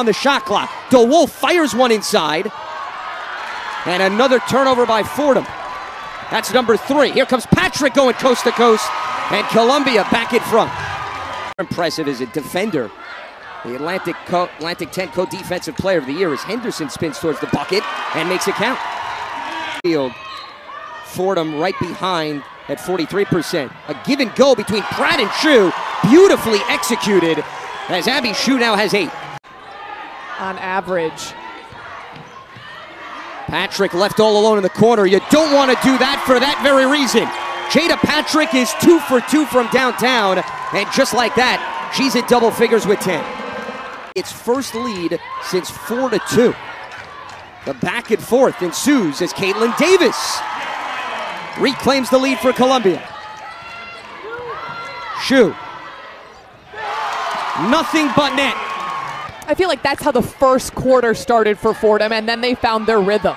on the shot clock. DeWolfe fires one inside. And another turnover by Fordham. That's number three. Here comes Patrick going coast to coast. And Columbia back in front. Impressive as a defender. The Atlantic, Co- Atlantic 10 co-defensive player of the year as Henderson spins towards the bucket and makes it count. Field. Fordham right behind at 43%. A give and go between Pratt and Hsu. Beautifully executed as Abbey Hsu now has eight. On average. Patrick left all alone in the corner. You don't want to do that for that very reason. Jaida Patrick is two for two from downtown, and just like that, she's at double figures with 10. Its first lead since 4 to 2. The back and forth ensues as Kaitlyn Davis reclaims the lead for Columbia. Hsu. Nothing but net. I feel like that's how the first quarter started for Fordham, and then they found their rhythm.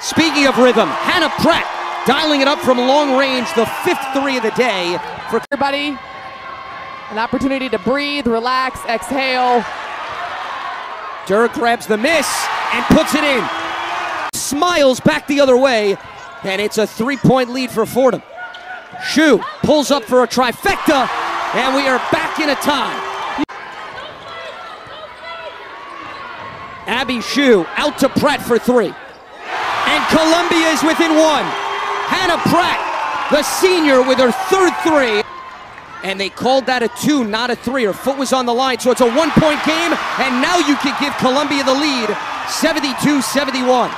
Speaking of rhythm, Hannah Pratt dialing it up from long range, the fifth three of the day for Everybody, an opportunity to breathe, relax, exhale. Dirk grabs the miss and puts it in. Smiles back the other way, and it's a three-point lead for Fordham. Hsu pulls up for a trifecta, and we are back in a tie. Abbey Hsu out to Pratt for three. And Columbia is within one. Hannah Pratt, the senior, with her third three. And they called that a two, not a three. Her foot was on the line, so it's a one point game. And now you can give Columbia the lead 72 71.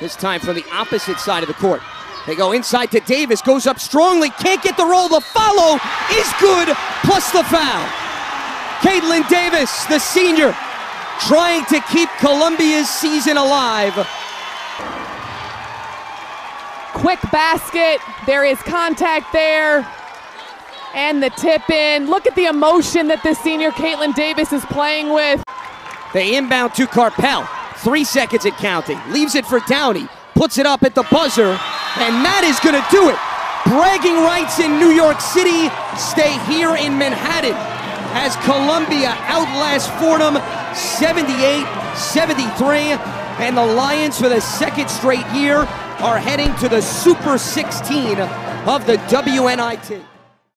This time from the opposite side of the court. They go inside to Davis, goes up strongly, can't get the roll. The follow is good, plus the foul. Kaitlyn Davis, the senior, trying to keep Columbia's season alive. Quick basket. There is contact there. And the tip in. Look at the emotion that this senior Kaitlyn Davis is playing with. They inbound to Carpel. Three seconds and counting. Leaves it for Downey. Puts it up at the buzzer. And that is going to do it. Bragging rights in New York City stay here in Manhattan as Columbia outlasts Fordham 78 73. And the Lions, for the second straight year, are heading to the Super 16 of the WNIT.